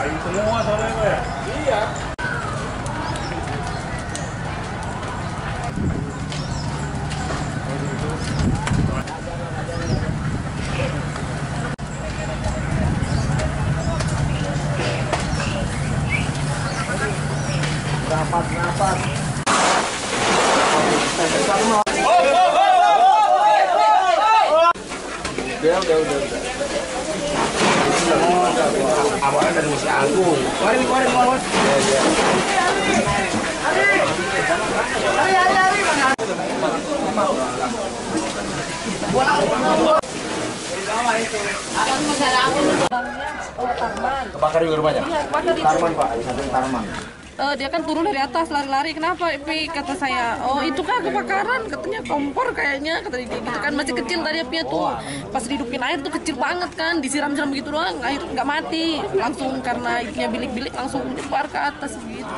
Ayo semua sore itu ya? Iya. Awalnya dari Masjid Agung. Keluarin, keluarin, keluarin. Ya, ya. Kebakar juga rumahnya? Iya, kebakar itu. Tarman, Pak. Tarman. Eh, dia kan turun dari atas lari-lari. Kenapa? Pi kata saya oh itu kan kebakaran? Katanya kompor kayaknya kata dia gitu kan. Masih kecil tadi apinya tuh. Pas dihidupin air tuh kecil banget kan. Disiram-siram begitu doang air nggak mati. Langsung karena itunya bilik-bilik langsung nyebar ke atas gitu